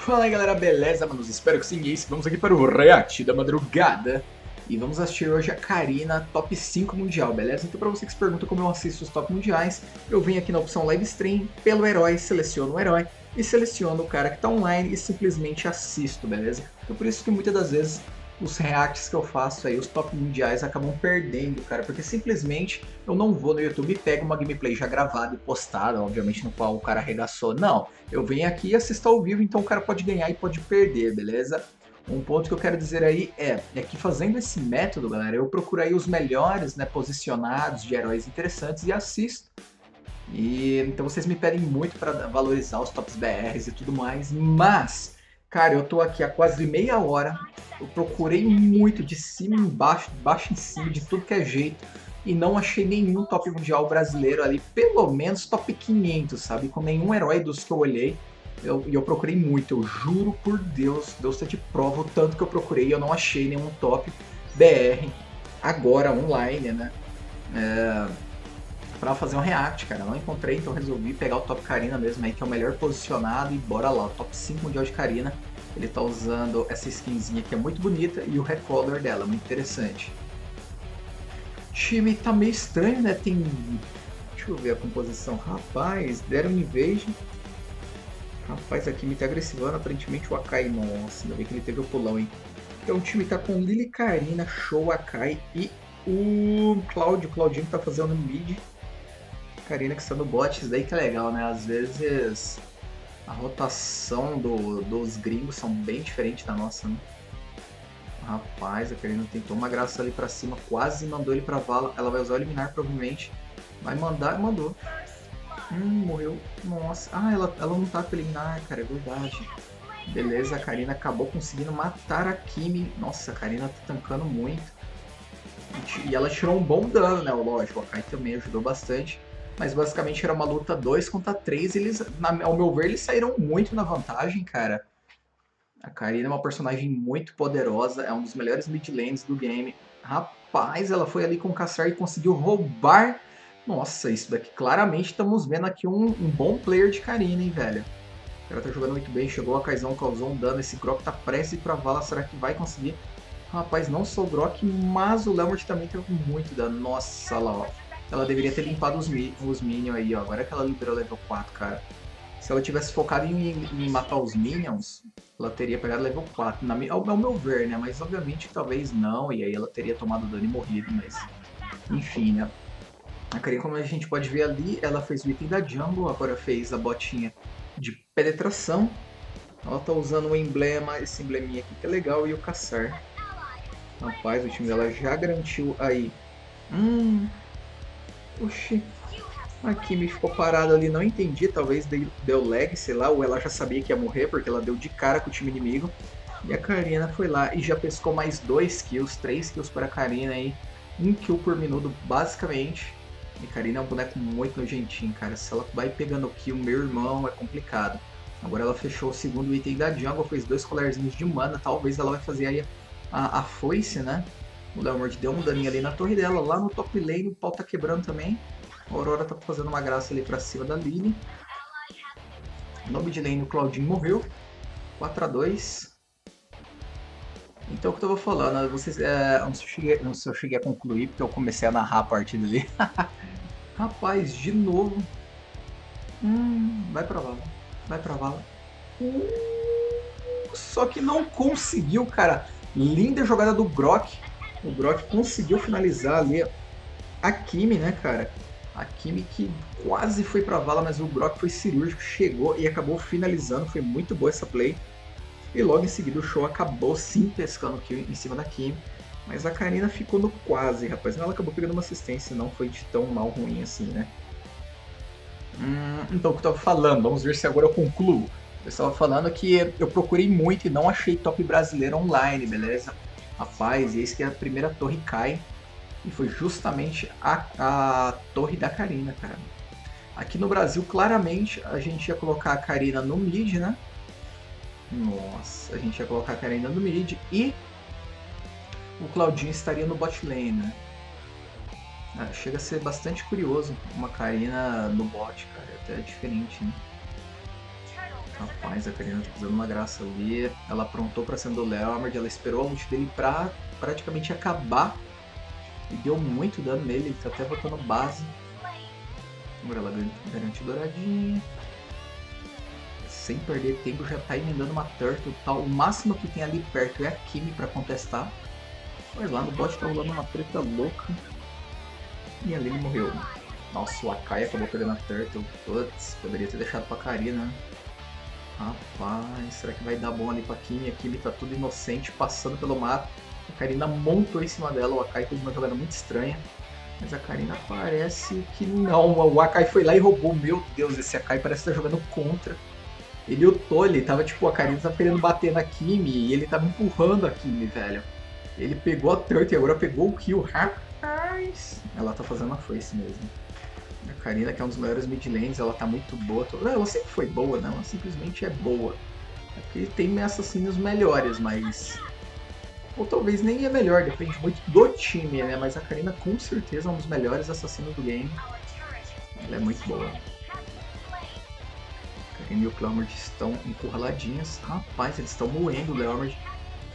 Fala aí galera, beleza, manos? Espero que sim, isso. Vamos aqui para o React da madrugada. E vamos assistir hoje a Karina Top 5 Mundial, beleza? Então pra você que se pergunta como eu assisto os Top Mundiais, eu venho aqui na opção Live Stream, pelo herói, seleciono o herói e seleciono o cara que tá online e simplesmente assisto, beleza? Então por isso que muitas das vezes os reacts que eu faço aí, os top mundiais, acabam perdendo, cara, porque simplesmente eu não vou no YouTube e pego uma gameplay já gravada e postada, obviamente no qual o cara arregaçou. Não, eu venho aqui e assisto ao vivo, então o cara pode ganhar e pode perder, beleza? Um ponto que eu quero dizer aí é, é que fazendo esse método, galera, eu procuro aí os melhores, né, posicionados de heróis interessantes e assisto. E então vocês me pedem muito para valorizar os tops BRs e tudo mais, mas Cara, eu tô aqui há quase meia hora. Eu procurei muito de cima embaixo, de baixo em cima, de tudo que é jeito. E não achei nenhum top mundial brasileiro ali, pelo menos top 500, sabe? Com nenhum herói dos que eu olhei. E eu, eu, procurei muito, eu juro por Deus, Deus tá de prova o tanto que eu procurei e eu não achei nenhum top BR agora online, né? É, pra fazer um react, cara. Não encontrei, então resolvi pegar o Top Karina mesmo aí, que é o melhor posicionado, e bora lá, o Top 5 Mundial de Karina. Ele tá usando essa skinzinha que é muito bonita e o recolor dela, muito interessante. O time tá meio estranho, né? Tem. Deixa eu ver a composição. Rapaz, deram invasion. Rapaz, aqui me tá agressivando. Aparentemente o Akai. Nossa, ainda bem que ele teve o pulão, hein? Então o time tá com Lily Karina, Show Akai e o Claudio. O Claudinho tá fazendo mid. Karina que está no bot, isso daí que é legal, né? Às vezes a rotação do, dos gringos são bem diferentes da nossa, né? Rapaz, a Karina tentou uma graça ali pra cima, quase mandou ele pra vala. Ela vai usar o eliminar provavelmente. Vai mandar, mandou. Hum, morreu. Nossa. Ah, ela, ela não tá pra eliminar, cara, é verdade. Beleza, a Karina acabou conseguindo matar a Kimi. Nossa, a Karina tá tancando muito. E ela tirou um bom dano, né? Lógico, a Kai também ajudou bastante mas basicamente era uma luta 2 contra 3. Eles, na, ao meu ver, eles saíram muito na vantagem, cara. A Karina é uma personagem muito poderosa, é um dos melhores mid lanes do game. Rapaz, ela foi ali com o Cassar e conseguiu roubar. Nossa, isso daqui claramente estamos vendo aqui um, um bom player de Karina, hein, velho. Ela tá jogando muito bem, chegou a Kaizão, causou um dano. Esse Grok tá prestes pra vala, será que vai conseguir? Rapaz, não sou o Grok, mas o Leomord também teve muito dano. Nossa, lá, ó. Ela deveria ter limpado os, mi os minions aí, ó. Agora que ela liberou level 4, cara. Se ela tivesse focado em, em matar os minions, ela teria pegado level 4. Na, ao, ao meu ver, né? Mas obviamente talvez não. E aí ela teria tomado dano e morrido, mas... Enfim, né? A Karine, como a gente pode ver ali, ela fez o item da jungle, agora fez a botinha de penetração. Ela tá usando o emblema, esse embleminha aqui que é legal, e o caçar. Rapaz, o time dela já garantiu aí. Hum, Oxi. A Kimi ficou parada ali, não entendi, talvez deu lag, sei lá, ou ela já sabia que ia morrer, porque ela deu de cara com o time inimigo. E a Karina foi lá e já pescou mais dois kills, três kills para a Karina aí, um kill por minuto basicamente. E Karina é um boneco muito nojentinho, cara, se ela vai pegando kill, meu irmão, é complicado. Agora ela fechou o segundo item da jungle, fez dois colarzinhos de mana, talvez ela vai fazer aí a, a foice, né? O Leomord deu um daninho ali na torre dela. Lá no top lane o pau tá quebrando também. A Aurora tá fazendo uma graça ali pra cima da Lily. No mid lane o Claudinho morreu. 4x2. Então o que eu tava falando, vocês, é, não, sei se cheguei, não sei se eu cheguei a concluir, porque eu comecei a narrar a partida ali. Rapaz, de novo. Hum, vai pra vala. Vai pra vala. Uh, só que não conseguiu, cara. Linda jogada do Brock. O Brock conseguiu finalizar ali a Kimi, né, cara? A Kimi que quase foi pra vala, mas o Brock foi cirúrgico, chegou e acabou finalizando. Foi muito boa essa play. E logo em seguida o show acabou sim pescando em cima da Kimi. Mas a Karina ficou no quase, rapaz. Ela acabou pegando uma assistência, não foi de tão mal ruim assim, né? Hum, então, o que eu tava falando, vamos ver se agora eu concluo. Eu estava falando que eu procurei muito e não achei top brasileiro online, beleza? Rapaz, eis que a primeira torre cai. E foi justamente a, a torre da Karina, cara. Aqui no Brasil, claramente, a gente ia colocar a Karina no mid, né? Nossa, a gente ia colocar a Karina no mid e o Claudinho estaria no bot lane, né? Ah, chega a ser bastante curioso uma Karina no bot, cara. É até diferente, né? Rapaz, a Karina tá fazendo uma graça ali. Ela aprontou pra cima do Leomard, ela esperou a ult dele pra praticamente acabar. E deu muito dano nele, ele tá até botando base. Agora ela garante douradinha. Sem perder tempo, já tá emendando uma Turtle tal. O máximo que tem ali perto é a Kimi pra contestar. Mas lá no bot tá rolando uma treta louca. E ali ele morreu. Nossa, o Akai acabou perdendo a Turtle. Putz, poderia ter deixado pra Karina? Rapaz, será que vai dar bom ali pra Kimi? A Kimi tá tudo inocente, passando pelo mato. A Karina montou em cima dela, o Akai fez uma jogada muito estranha. Mas a Karina parece que não. O Akai foi lá e roubou. Meu Deus, esse Akai parece estar jogando contra. Ele o ele tava tipo, a Karina tava querendo bater na Kimi e ele tava empurrando a Kimi, velho. Ele pegou a Turtle e agora pegou o kill. Rapaz! Ela tá fazendo a face mesmo. A Karina, que é um dos melhores mid lanes, ela tá muito boa. Ela sempre foi boa, né? Ela simplesmente é boa. É tem assassinos melhores, mas ou talvez nem é melhor, depende muito do time, né? Mas a Karina com certeza é um dos melhores assassinos do game. Ela é muito boa. Karina e o Clamord estão encurraladinhas. Rapaz, eles estão moendo o Leomord.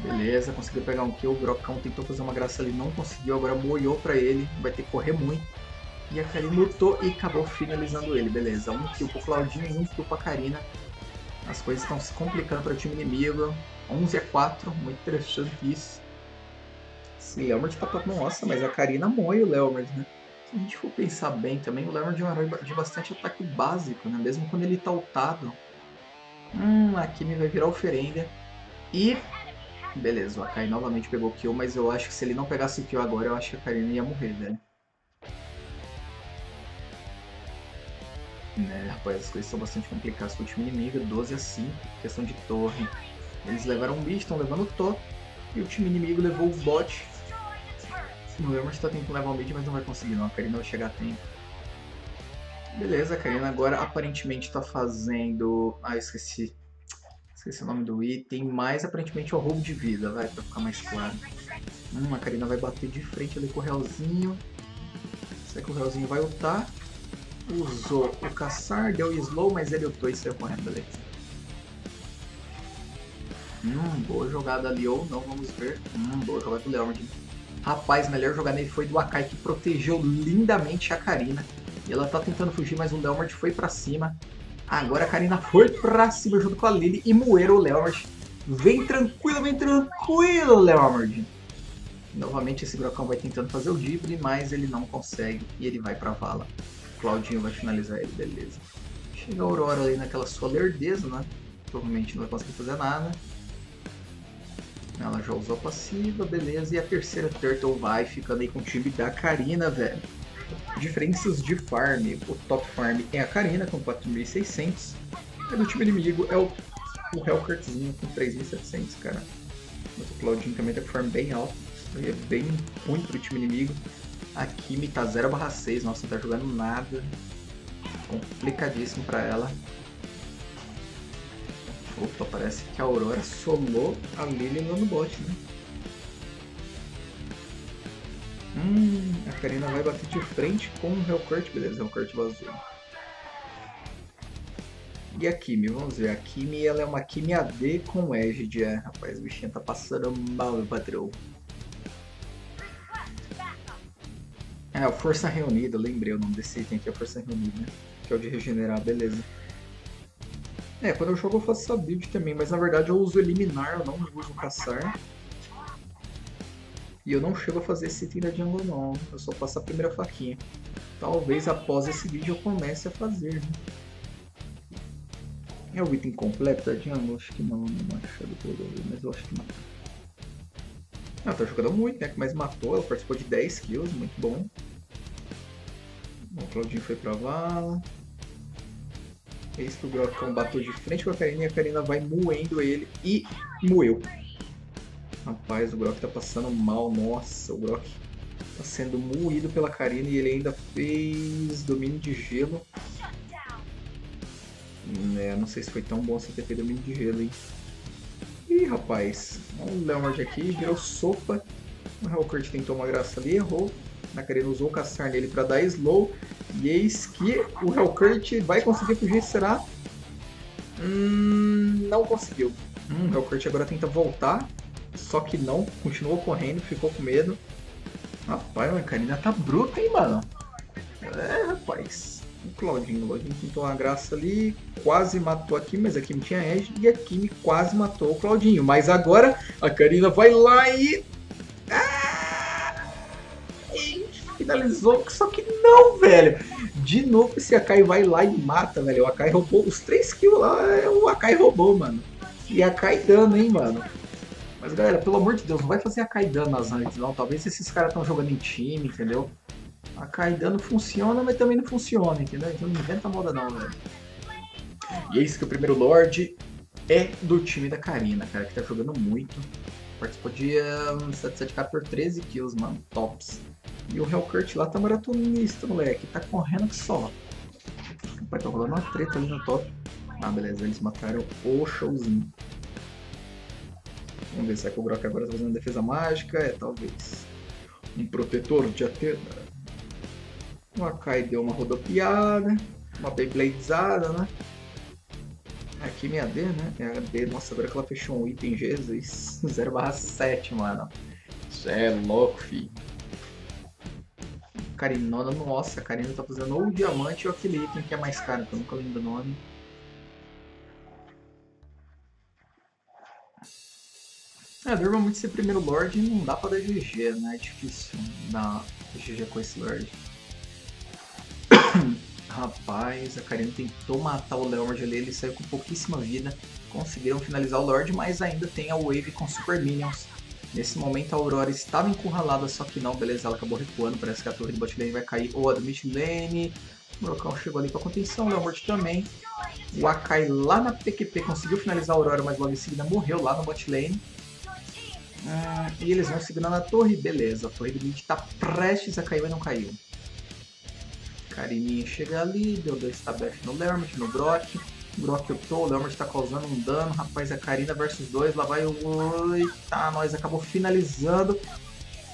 Beleza, conseguiu pegar um kill. O Brocão tentou fazer uma graça ali, não conseguiu. Agora moiou pra ele, vai ter que correr muito. E a Karina lutou e acabou finalizando ele. Beleza, um kill pro Claudinho e um kill pra Karina. As coisas estão se complicando para o time inimigo. 11 a 4, muito interessante isso. Esse Leomord tá pra... Nossa, mas a Karina moe o Leomord, né? Se a gente for pensar bem também, o Leomord é um herói de bastante ataque básico, né? Mesmo quando ele tá ultado. Hum, aqui me vai virar oferenda. E... Beleza, o Akai novamente pegou o kill, mas eu acho que se ele não pegasse o kill agora, eu acho que a Karina ia morrer, velho. Né, rapaz, as coisas são bastante complicadas para o time inimigo, 12 a 5, questão de torre. Eles levaram um bicho, estão levando o top, e o time inimigo levou o bot. O Leomord está tentando levar o mid, mas não vai conseguir não, a Karina vai chegar a tempo. Beleza, a Karina agora aparentemente está fazendo... Ah, esqueci. Esqueci o nome do item, mas aparentemente é o roubo de vida, vai, pra ficar mais claro. Hum, a Karina vai bater de frente ali com o Realzinho. Será que o Realzinho vai ultar? Usou o caçar, deu slow, mas ele ultou e saiu correndo, beleza. Hum, boa jogada ali ou não, vamos ver. Hum, boa jogada do Leomord. Rapaz, melhor jogada nele foi do Akai, que protegeu lindamente a Karina. E ela tá tentando fugir, mas o Leomord foi pra cima. Agora a Karina foi pra cima junto com a Lily e moeram o Leomord. Vem tranquilo, vem tranquilo, Leomord. Novamente esse Brocão vai tentando fazer o drible, mas ele não consegue e ele vai pra vala. Claudinho vai finalizar ele, beleza. Chega a Aurora ali naquela sua lerdeza, né? Provavelmente não vai conseguir fazer nada. Ela já usou a passiva, beleza. E a terceira Turtle vai ficando aí com o time da Karina, velho. Diferenças de farm. O top farm é a Karina com 4.600. E do time inimigo é o, o Hellcartzinho com 3.700, cara. Mas o Claudinho também tá com farm bem alto. É bem ruim pro time inimigo. A Kimi tá 0 6, nossa, não tá jogando nada. Complicadíssimo pra ela. Opa, parece que a Aurora solou a Lily no bot, né? Hum, a Karina vai bater de frente com o Hellcurt, beleza, Hellcurt vazou. E a Kimi, vamos ver, a Kimi ela é uma Kimi AD com Edge, é, rapaz, o bichinho tá passando mal, patrão. É, o Força Reunida, lembrei o nome desse item aqui, é Força Reunida, né? Que é o de regenerar, beleza. É, quando eu jogo eu faço essa build também, mas na verdade eu uso Eliminar, eu não uso Caçar. E eu não chego a fazer esse item da jungle não, eu só faço a primeira faquinha. Talvez após esse vídeo eu comece a fazer, né? É o item completo da jungle? Acho que não, não acho do mas eu acho que não. Ela tá jogando muito, né? Mas matou, ela participou de 10 kills, muito bom. O Claudinho foi pra vala. Esse que o Grocão bateu de frente com a Karina e a Karina vai moendo ele e moeu. Rapaz, o Brock tá passando mal, nossa, o Brock tá sendo moído pela Karina e ele ainda fez domínio de gelo. É, não sei se foi tão bom esse TP domínio de gelo, hein. Ih, rapaz, o Leonard aqui virou sopa. O Hellcurt tentou uma graça ali, errou. Na Karina usou o caçar nele para dar slow. E eis que o Hellcurt vai conseguir fugir, será? Hum, não conseguiu. Hum, o Hellcurt agora tenta voltar. Só que não, continuou correndo, ficou com medo. Rapaz, a Karina tá bruta, hein, mano? É, rapaz. O Claudinho, o Claudinho tentou uma graça ali, quase matou a Kimi, mas a Kimi tinha Edge, e a Kimi quase matou o Claudinho. Mas agora a Karina vai lá e... finalizou, só que não, velho. De novo esse Akai vai lá e mata, velho. O Akai roubou os 3 kills lá, é o Akai roubou, mano. E Akai dano, hein, mano. Mas galera, pelo amor de Deus, não vai fazer a Kaidan nas rankings não. Talvez esses caras estão jogando em time, entendeu? A Kaidan funciona, mas também não funciona, entendeu? Então não inventa moda não, velho. E é isso que o primeiro Lorde é do time da Karina, cara, que tá jogando muito. Participou de um, 77k por 13 kills, mano. Tops. E o Hellcurt lá tá maratonista, moleque. Tá correndo que só. Vai tá rolando uma treta ali no top. Ah, beleza. Eles mataram o showzinho. Vamos ver se é que o agora tá fazendo defesa mágica. É, talvez. Um protetor de Atena. O Akai deu uma rodopiada. Uma Beybladezada, né? Aqui minha D, né? Minha D, nossa, agora que ela fechou um item, Jesus. 0 7, mano. Isso é louco, fi. Carinona, nossa, a Karina tá fazendo ou o diamante ou aquele item que é mais caro, que eu nunca lembro o nome. É, normalmente ser primeiro Lorde não dá pra dar GG, né? É difícil dar GG com esse Lorde. Rapaz, a Karina tentou matar o Leomord ali, ele saiu com pouquíssima vida. Conseguiram finalizar o Lorde, mas ainda tem a Wave com Super Minions. Nesse momento a Aurora estava encurralada, só que não, beleza, ela acabou recuando, parece que a torre do bot lane vai cair, ou a do mid lane. O Murocão chegou ali com a contenção, o Leomord também. O Akai lá na PQP conseguiu finalizar a Aurora, mas logo em seguida morreu lá no bot lane. Ah, e eles vão segurando a torre, beleza. A torre do mid tá prestes a cair, mas não caiu. Karininha chega ali, deu dois tabef no Lermit, no Brock. Brock ultou, o Lermit tá causando um dano. Rapaz, a Karina versus dois, lá vai o... Eita, nós acabou finalizando.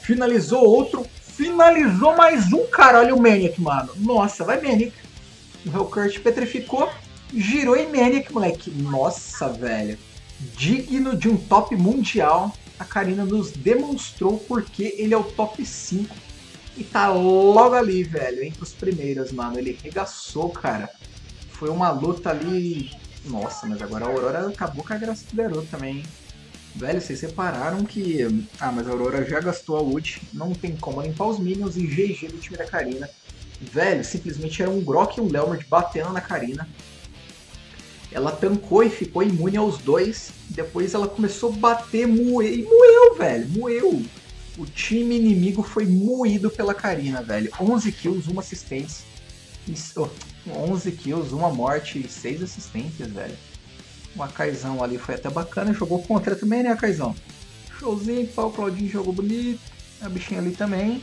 Finalizou outro, finalizou mais um, cara. Olha o Maniac, mano. Nossa, vai Maniac. O Hellcurt petrificou, girou em Maniac, moleque. Nossa, velho. Digno de um top mundial a Karina nos demonstrou porque ele é o top 5 e tá logo ali, velho, entre os primeiros, mano. Ele regaçou, cara. Foi uma luta ali. Nossa, mas agora a Aurora acabou com a graça do garoto também. Velho, vocês separaram que. Ah, mas a Aurora já gastou a ult. Não tem como limpar os minions e GG do time da Karina. Velho, simplesmente era um Grok e um Leomord batendo na Karina. Ela tancou e ficou imune aos dois. Depois ela começou a bater, moer e moeu, velho. Moeu. O time inimigo foi moído pela Karina, velho. 11 kills, uma assistência. Isso, 11 kills, uma morte e 6 assistências, velho. O Akaizão ali foi até bacana. Jogou contra também, né, Akaizão? Showzinho, pau, Claudinho jogou bonito. A bichinha ali também.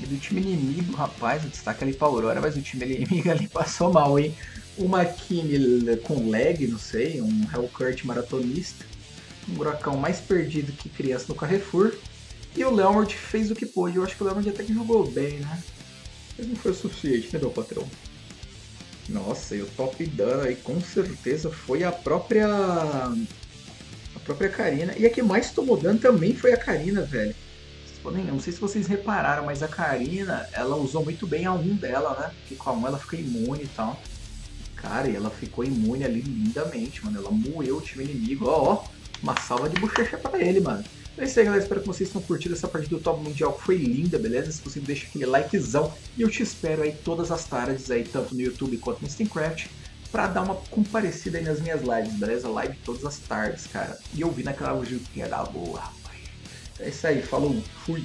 E do time inimigo, rapaz, o destaque ali pra Aurora, mas o time inimigo ali passou mal, hein? uma Kimi com lag, não sei, um Hellcurt maratonista, um buracão mais perdido que criança no Carrefour, e o Leomord fez o que pôde. Eu acho que o Leomord até que jogou bem, né? Mas não foi o suficiente, né, meu patrão? Nossa, e o top dano aí com certeza foi a própria. A própria Karina. E a que mais tomou dano também foi a Karina, velho. Não sei se vocês repararam, mas a Karina, ela usou muito bem a 1 dela, né? Porque com a 1 ela fica imune e tal. Cara, e ela ficou imune ali lindamente, mano. Ela moeu o time inimigo. Ó, ó, uma salva de bochecha pra ele, mano. É isso aí, galera. Espero que vocês tenham curtido essa partida do Top Mundial, que foi linda, beleza? Se você deixa aquele likezão. E eu te espero aí todas as tardes aí, tanto no YouTube quanto no Steamcraft, pra dar uma comparecida aí nas minhas lives, beleza? Live todas as tardes, cara. E eu vi naquela musiquinha da boa, rapaz. É isso aí, falou, fui.